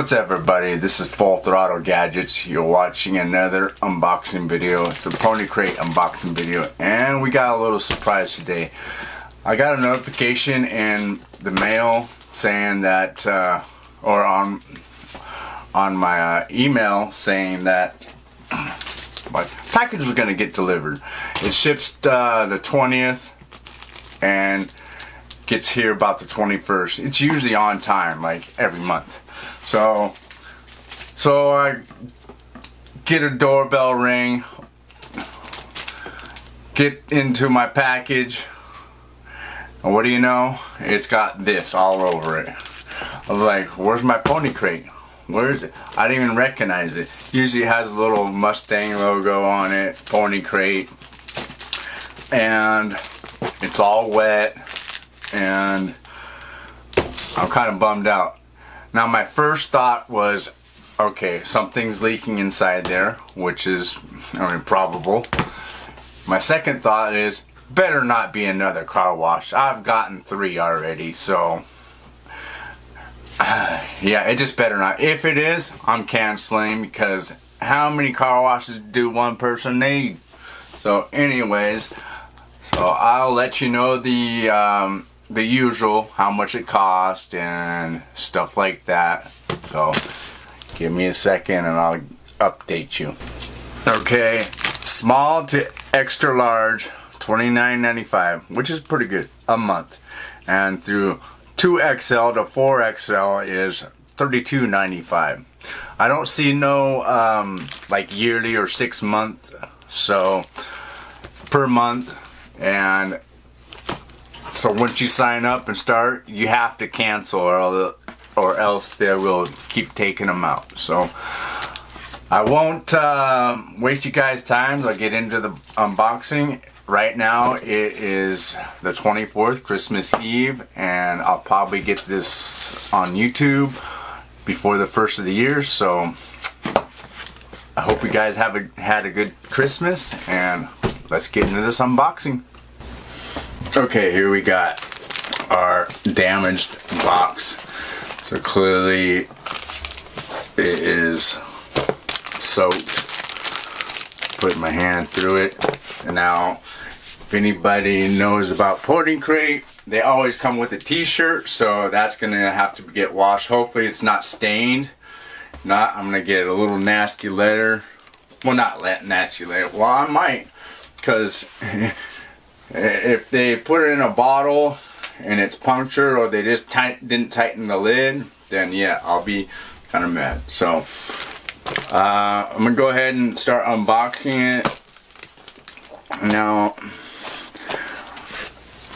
What's up everybody, this is Full Throttle Gadgets. You're watching another unboxing video. It's a Pony Crate unboxing video and we got a little surprise today. I got a notification in the mail saying that, uh, or on on my uh, email saying that my package was going to get delivered. It ships uh, the 20th and gets here about the 21st. It's usually on time, like every month. So, so I get a doorbell ring, get into my package, and what do you know? It's got this all over it. I was like, where's my pony crate? Where is it? I didn't even recognize it. Usually it has a little Mustang logo on it, pony crate. And it's all wet and I'm kind of bummed out. Now my first thought was, okay, something's leaking inside there, which is, I mean, probable. My second thought is, better not be another car wash. I've gotten three already, so yeah, it just better not. If it is, I'm canceling because how many car washes do one person need? So anyways, so I'll let you know the um, the usual, how much it cost and stuff like that. So give me a second and I'll update you. Okay, small to extra large, $29.95, which is pretty good a month. And through 2XL to 4XL is $32.95. I don't see no um, like yearly or six month, so per month. And so once you sign up and start, you have to cancel or, or else they will keep taking them out. So I won't uh, waste you guys' time. I'll get into the unboxing. Right now it is the 24th, Christmas Eve, and I'll probably get this on YouTube before the first of the year. So I hope you guys have a, had a good Christmas, and let's get into this unboxing. Okay, here we got our damaged box. So clearly it is soaked. Put my hand through it. And now, if anybody knows about Pony Crate, they always come with a t-shirt, so that's gonna have to get washed. Hopefully it's not stained. Not, I'm gonna get a little nasty letter. Well, not let nasty letter. Well, I might, because if they put it in a bottle and it's punctured or they just tight, didn't tighten the lid then yeah I'll be kind of mad. So uh, I'm gonna go ahead and start unboxing it. Now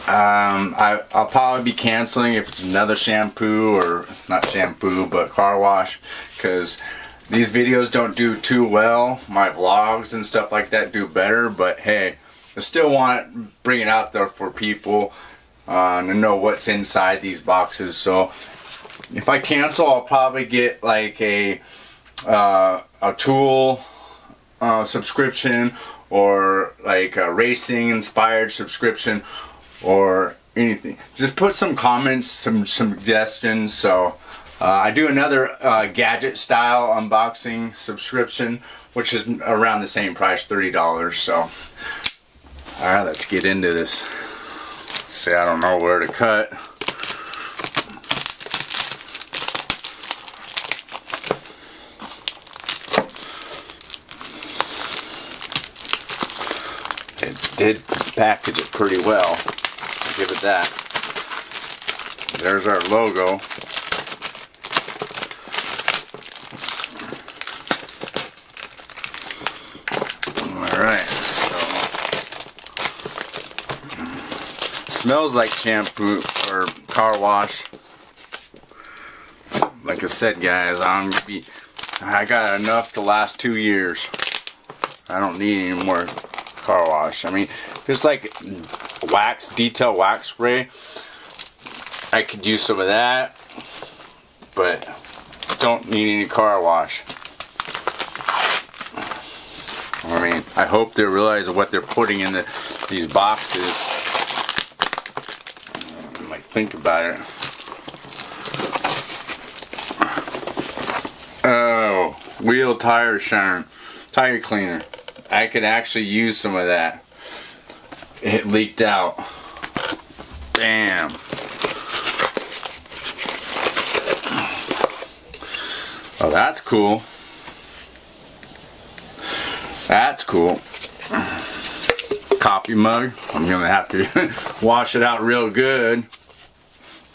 um, I, will probably be canceling if it's another shampoo or not shampoo but car wash because these videos don't do too well. My vlogs and stuff like that do better but hey I still want to bring it out there for people uh, to know what's inside these boxes. So if I cancel, I'll probably get like a uh, a tool uh, subscription or like a racing inspired subscription or anything. Just put some comments, some suggestions. So uh, I do another uh, gadget style unboxing subscription, which is around the same price, $30. So Alright, let's get into this. See, I don't know where to cut. It did package it pretty well. I'll give it that. There's our logo. Smells like shampoo or car wash. Like I said, guys, I'm be. I got enough to last two years. I don't need any more car wash. I mean, there's like wax, detail wax spray. I could use some of that, but don't need any car wash. I mean, I hope they realize what they're putting in the, these boxes think about it. Oh, wheel tire shine, tire cleaner. I could actually use some of that. It leaked out. Damn. Oh, that's cool. That's cool. Coffee mug. I'm gonna have to wash it out real good.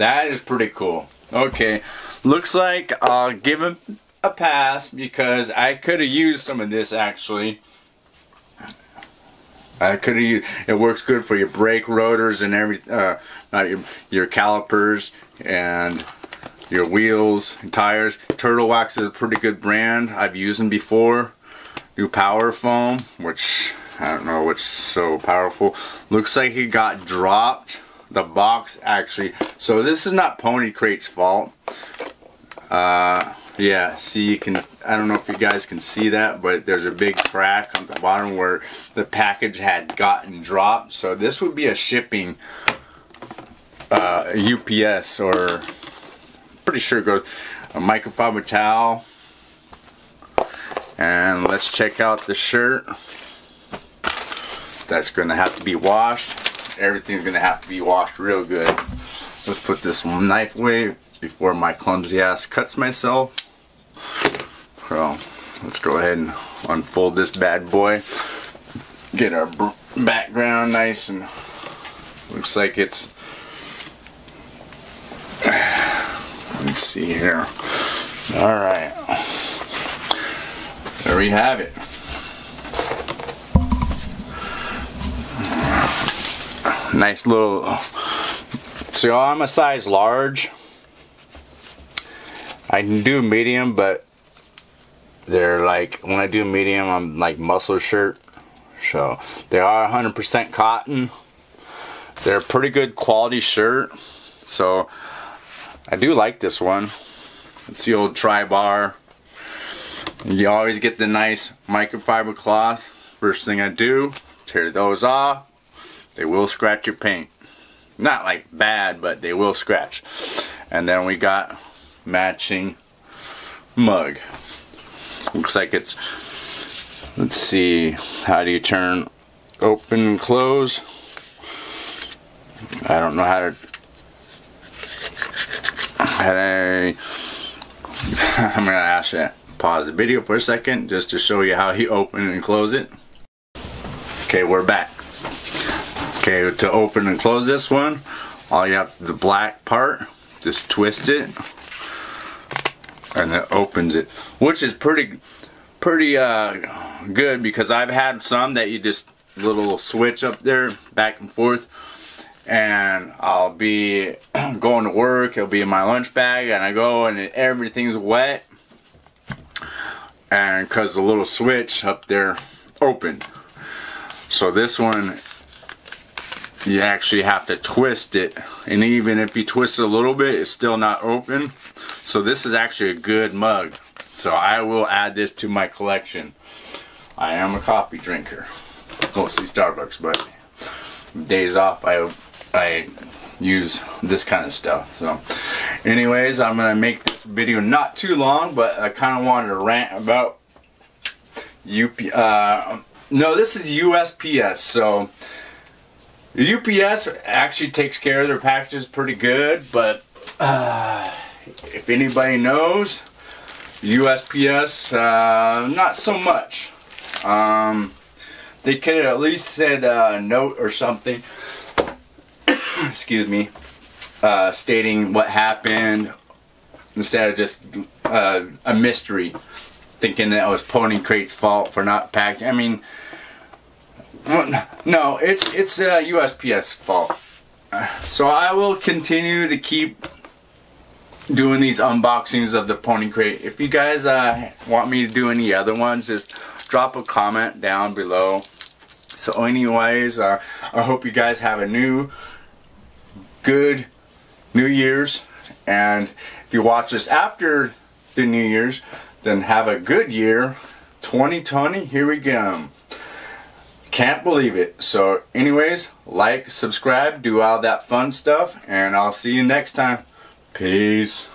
That is pretty cool. Okay, looks like I'll give him a pass because I could have used some of this actually. I could have used, it works good for your brake rotors and every, uh, your, your calipers and your wheels and tires. Turtle Wax is a pretty good brand. I've used them before. New Power Foam, which I don't know what's so powerful. Looks like it got dropped. The box actually. So this is not Pony Crate's fault. Uh, yeah, see you can, I don't know if you guys can see that, but there's a big crack on the bottom where the package had gotten dropped. So this would be a shipping uh, UPS or pretty sure it goes a microfiber towel. And let's check out the shirt. That's gonna have to be washed. Everything's gonna have to be washed real good. Let's put this knife away before my clumsy ass cuts myself. So let's go ahead and unfold this bad boy. Get our background nice and looks like it's let's see here all right there we have it nice little so I'm a size large. I can do medium but they're like when I do medium I'm like muscle shirt. So they are 100% cotton. They're a pretty good quality shirt. So I do like this one. It's the old tri-bar. You always get the nice microfiber cloth. First thing I do tear those off they will scratch your paint. Not like bad but they will scratch. And then we got matching mug. Looks like it's let's see how do you turn open and close? I don't know how to how to I'm gonna ask you pause the video for a second just to show you how you open and close it. Okay we're back okay to open and close this one all you have the black part just twist it and it opens it which is pretty pretty uh, good because I've had some that you just little switch up there back and forth and I'll be going to work it'll be in my lunch bag and I go and everything's wet and because the little switch up there opened. So this one you actually have to twist it. And even if you twist it a little bit it's still not open. So this is actually a good mug. So I will add this to my collection. I am a coffee drinker mostly Starbucks but days off I I use this kind of stuff. So anyways I'm gonna make this video not too long but I kind of wanted to rant about UP uh, no this is USPS so UPS actually takes care of their packages pretty good, but uh, if anybody knows, USPS, uh, not so much. Um, they could have at least said a note or something, excuse me, uh, stating what happened instead of just uh, a mystery, thinking that it was Pony Crate's fault for not packing. I mean, no, it's it's uh, USPS fault. So I will continue to keep doing these unboxings of the Pony Crate. If you guys uh, want me to do any other ones, just drop a comment down below. So anyways, uh, I hope you guys have a new, good New Year's. And if you watch this after the New Year's, then have a good year. 2020, here we go. Can't believe it. So anyways, like, subscribe, do all that fun stuff, and I'll see you next time. Peace.